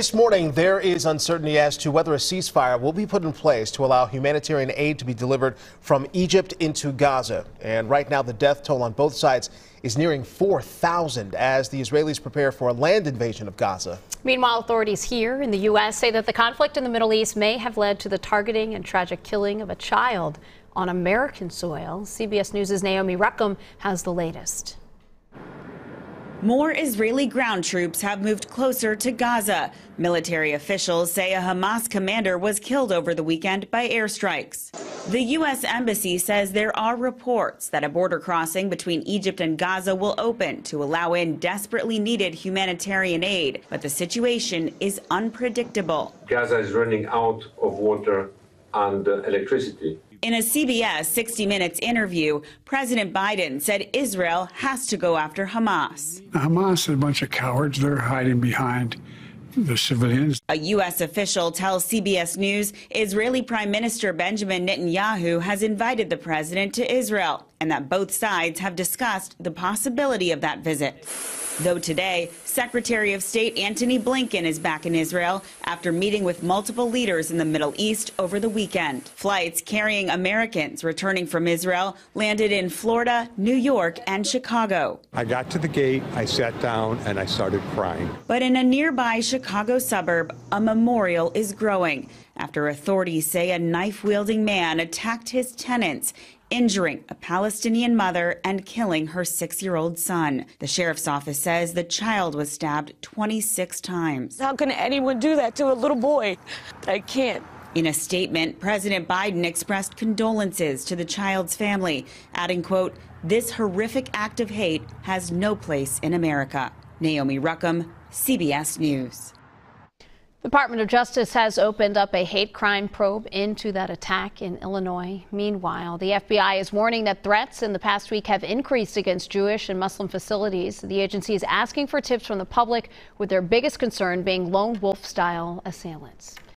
This morning, there is uncertainty as to whether a ceasefire will be put in place to allow humanitarian aid to be delivered from Egypt into Gaza. And right now, the death toll on both sides is nearing 4,000 as the Israelis prepare for a land invasion of Gaza. Meanwhile, authorities here in the U.S. say that the conflict in the Middle East may have led to the targeting and tragic killing of a child on American soil. CBS News' Naomi Ruchim has the latest. More Israeli ground troops have moved closer to Gaza. Military officials say a Hamas commander was killed over the weekend by airstrikes. The U.S. Embassy says there are reports that a border crossing between Egypt and Gaza will open to allow in desperately needed humanitarian aid, but the situation is unpredictable. Gaza is running out of water and uh, electricity. In a CBS 60 Minutes interview, President Biden said Israel has to go after Hamas. Hamas is a bunch of cowards. They're hiding behind the civilians. A U.S. official tells CBS News Israeli Prime Minister Benjamin Netanyahu has invited the president to Israel and that both sides have discussed the possibility of that visit. Though today, Secretary of State Antony Blinken is back in Israel after meeting with multiple leaders in the Middle East over the weekend. Flights carrying Americans returning from Israel landed in Florida, New York, and Chicago. I got to the gate, I sat down, and I started crying. But in a nearby Chicago suburb, a memorial is growing after authorities say a knife wielding man attacked his tenants injuring a Palestinian mother and killing her six year old son. The sheriff's office says the child was stabbed 26 times. How can anyone do that to a little boy? I can't. In a statement, President Biden expressed condolences to the child's family, adding, quote, this horrific act of hate has no place in America. Naomi Ruchim, CBS News. Department of Justice has opened up a hate crime probe into that attack in Illinois. Meanwhile, the FBI is warning that threats in the past week have increased against Jewish and Muslim facilities. The agency is asking for tips from the public, with their biggest concern being lone wolf style assailants.